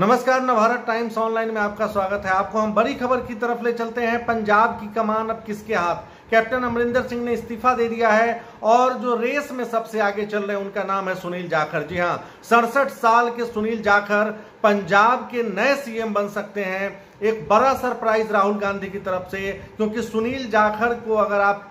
नमस्कार, Navbharat times online में आपका स्वागत है। आपको हम बड़ी खबर की तरफ़ ले चलते हैं। पंजाब की कमान अब किसके हाथ? कैप्टन अमरिंदर सिंह ने इस्तीफा दे दिया है और जो रेस में सबसे आगे चल रहे उनका नाम है सुनील जाखर जी हाँ सड़सठ साल के सुनील जाखर पंजाब के नए सीएम बन सकते हैं। एक बड़ा सरप्राइज़ राहुल गांधी की तरफ़ से, क्योंकि सुनील जाखर को अगर आप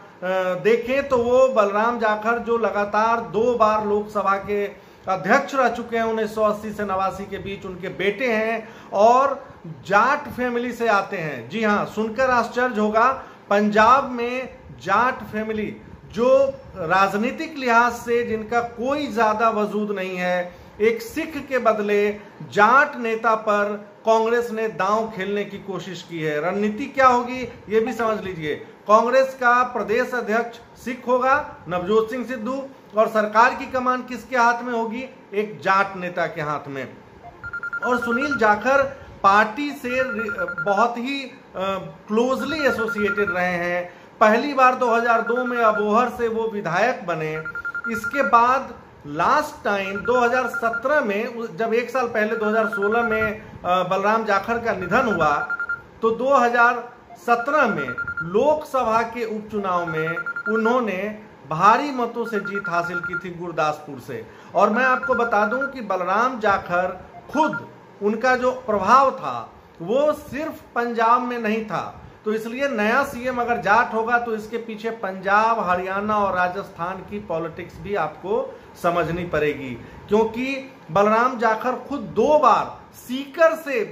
देखें तो वो बलराम जाखर जो लगातार दो बार लोकसभा के अध्यक्ष रह चुके हैं उन्नीस सौ अस्सी से नवासी के बीच, उनके बेटे हैं और जाट फैमिली से आते हैं। जी हाँ सुनकर आश्चर्य होगा, पंजाब में जाट फैमिली, जो राजनीतिक लिहाज से जिनका कोई ज़्यादा वजूद नहीं है, एक सिख के बदले जाट नेता पर कांग्रेस ने दांव खेलने की कोशिश की है। रणनीति क्या होगी, ये भी समझ लीजिए। कांग्रेस का प्रदेश अध्यक्ष सिख होगा, नवजोत सिंह सिद्धू, और सरकार की कमान किसके हाथ में होगी? एक जाट नेता के हाथ में। और सुनील जाखर पार्टी से बहुत ही क्लोजली एसोसिएटेड रहे हैं। पहली बार 2002 में अबोहर से वो विधायक बने। इसके बाद लास्ट टाइम 2017 में, जब एक साल पहले 2016 में बलराम जाखर का निधन हुआ तो 2017 में लोकसभा के उपचुनाव में उन्होंने भारी मतों से जीत हासिल की थी गुरदासपुर से। और मैं आपको बता दूँ कि बलराम जाखर खुद, उनका जो प्रभाव था, वो सिर्फ़ पंजाब में नहीं था। तो इसलिए नया सीएम अगर जाट होगा तो इसके पीछे पंजाब, हरियाणा और राजस्थान की पॉलिटिक्स भी आपको समझनी पड़ेगी। क्योंकि बलराम जाखर खुद दो बार सीकर से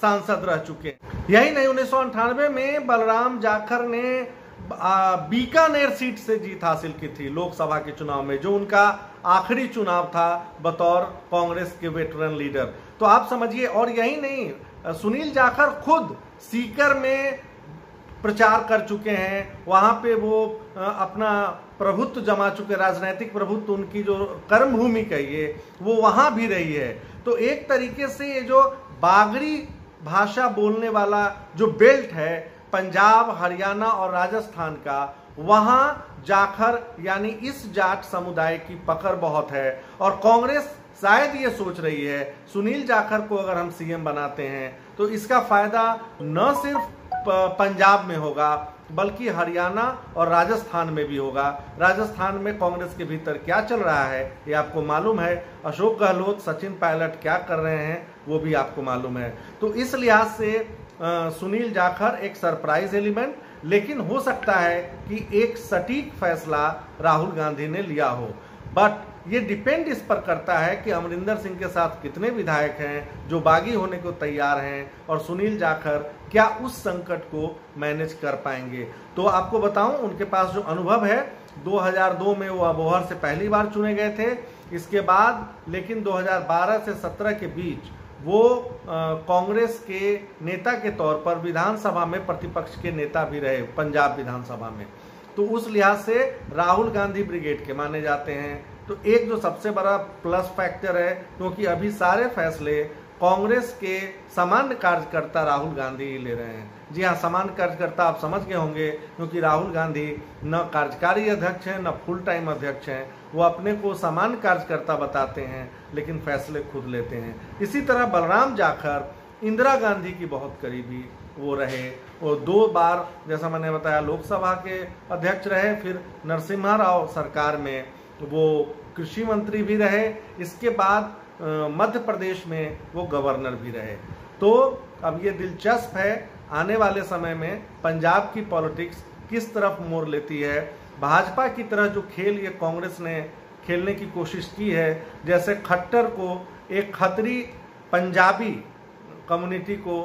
सांसद रह चुके यही नहीं, उन्नीस में बलराम जाखर ने बीकानेर सीट से जीत हासिल की थी लोकसभा के चुनाव में, जो उनका आखिरी चुनाव था बतौर कांग्रेस के वेटरन लीडर। तो आप समझिए, और यही नहीं, सुनील जाखर खुद सीकर में प्रचार कर चुके हैं, वहाँ पे वो अपना प्रभुत्व जमा चुके, राजनीतिक प्रभुत्व, उनकी जो कर्म भूमि कहिए, वो वहाँ भी रही है। तो एक तरीके से ये जो बागरी भाषा बोलने वाला जो बेल्ट है, पंजाब, हरियाणा और राजस्थान का, वहाँ जाखर, यानी इस जाट समुदाय की पकड़ बहुत है। और कांग्रेस शायद ये सोच रही है, सुनील जाखर को अगर हम सीएम बनाते हैं तो इसका फ़ायदा न सिर्फ़ पंजाब में होगा, बल्कि हरियाणा और राजस्थान में भी होगा। राजस्थान में कांग्रेस के भीतर क्या चल रहा है, ये आपको मालूम है। अशोक गहलोत, सचिन पायलट क्या कर रहे हैं वो भी आपको मालूम है। तो इस लिहाज से आ, सुनील जाखर एक सरप्राइज़ एलिमेंट लेकिन हो सकता है कि एक सटीक फैसला राहुल गांधी ने लिया हो। बट ये डिपेंड इस पर करता है कि अमरिंदर सिंह के साथ कितने विधायक हैं जो बागी होने को तैयार हैं और सुनील जाखर क्या उस संकट को मैनेज कर पाएँगे। तो आपको बताऊँ उनके पास जो अनुभव है 2002 में वो अबोहर से पहली बार चुने गए थे। इसके बाद लेकिन 2012 से 17 के बीच वो कांग्रेस के नेता के तौर पर विधानसभा में, प्रतिपक्ष के नेता भी रहे, पंजाब विधानसभा में। तो उस लिहाज से राहुल गांधी ब्रिगेड के माने जाते हैं। तो एक जो सबसे बड़ा प्लस फैक्टर है, क्योंकि तो अभी सारे फैसले कांग्रेस के सामान्य कार्यकर्ता राहुल गांधी ले रहे हैं। जी हाँ सामान्य कार्यकर्ता आप समझ गए होंगे, क्योंकि राहुल गांधी न कार्यकारी अध्यक्ष हैं, न फुल टाइम अध्यक्ष हैं। वो अपने को सामान्य कार्यकर्ता बताते हैं, लेकिन फैसले खुद लेते हैं। इसी तरह बलराम जाखर, इंदिरा गांधी की बहुत करीबी वो रहे। और दो बार, जैसा मैंने बताया, लोकसभा के अध्यक्ष रहे, फिर नरसिम्हा राव सरकार में वो कृषि मंत्री भी रहे। इसके बाद मध्य प्रदेश में वो गवर्नर भी रहे। तो अब ये दिलचस्प है आने वाले समय में पंजाब की पॉलिटिक्स किस तरफ़ मोड़ लेती है? भाजपा की तरह जो खेल ये कांग्रेस ने खेलने की कोशिश की है जैसे खट्टर को एक खतरी पंजाबी कम्युनिटी को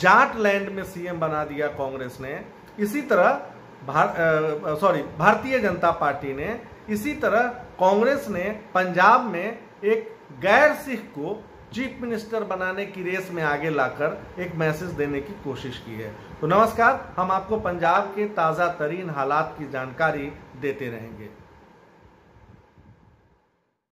जाट लैंड में सीएम बना दिया कांग्रेस ने। इसी तरह भार, सॉरी भारतीय जनता पार्टी ने इसी तरह कांग्रेस ने पंजाब में एक गैर सिख को चीफ मिनिस्टर बनाने की रेस में आगे लाकर एक मैसेज देने की कोशिश की है। तो नमस्कार, हम आपको पंजाब के ताज़ा तरीन हालात की जानकारी देते रहेंगे।